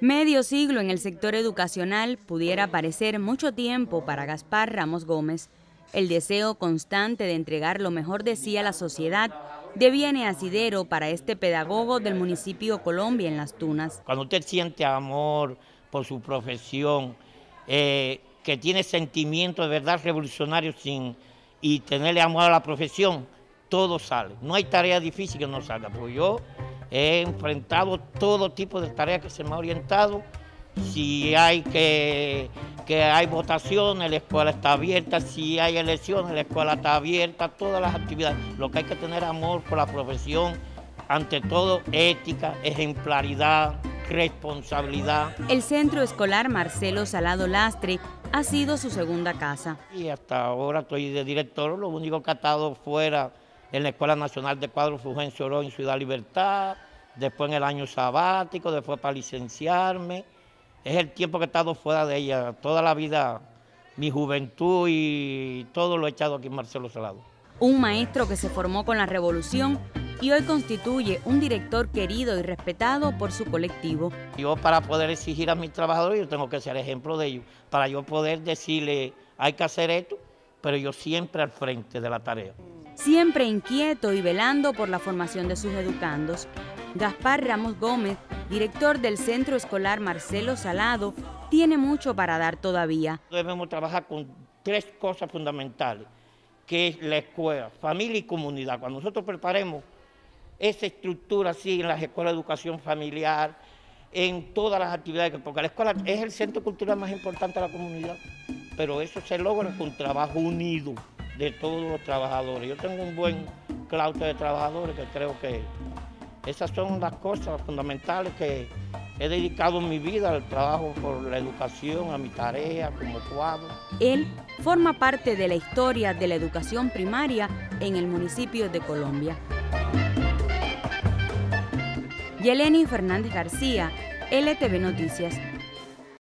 Medio siglo en el sector educacional pudiera parecer mucho tiempo para Gaspar Ramos Gómez. El deseo constante de entregar lo mejor de sí a la sociedad deviene asidero para este pedagogo del municipio Colombia en Las Tunas. Cuando usted siente amor por su profesión, eh, que tiene sentimiento de verdad revolucionario sin, y tenerle amor a la profesión, todo sale. No hay tarea difícil que no salga, yo he enfrentado todo tipo de tareas que se me ha orientado. Si hay que, que hay votaciones, la escuela está abierta. Si hay elecciones, la escuela está abierta. Todas las actividades. Lo que hay que tener amor por la profesión, ante todo ética, ejemplaridad, responsabilidad. El Centro Escolar Marcelo Salado Lastre ha sido su segunda casa. Y hasta ahora estoy de director, lo único que ha estado fuera en la Escuela Nacional de Cuadro Fulgencio Oro en Ciudad Libertad, después en el año sabático, después para licenciarme. Es el tiempo que he estado fuera de ella, toda la vida, mi juventud y todo lo he echado aquí en Marcelo Salado. Un maestro que se formó con la revolución y hoy constituye un director querido y respetado por su colectivo. Yo para poder exigir a mis trabajadores, yo tengo que ser ejemplo de ellos, para yo poder decirle, hay que hacer esto, pero yo siempre al frente de la tarea siempre inquieto y velando por la formación de sus educandos. Gaspar Ramos Gómez, director del Centro Escolar Marcelo Salado, tiene mucho para dar todavía. Debemos trabajar con tres cosas fundamentales, que es la escuela, familia y comunidad. Cuando nosotros preparemos esa estructura así en las escuelas de educación familiar, en todas las actividades, porque la escuela es el centro cultural más importante de la comunidad, pero eso se logra con trabajo unido de todos los trabajadores. Yo tengo un buen claustro de trabajadores que creo que esas son las cosas fundamentales que he dedicado mi vida al trabajo por la educación, a mi tarea como cuadro. Él forma parte de la historia de la educación primaria en el municipio de Colombia. Yeleni Fernández García, LTV Noticias.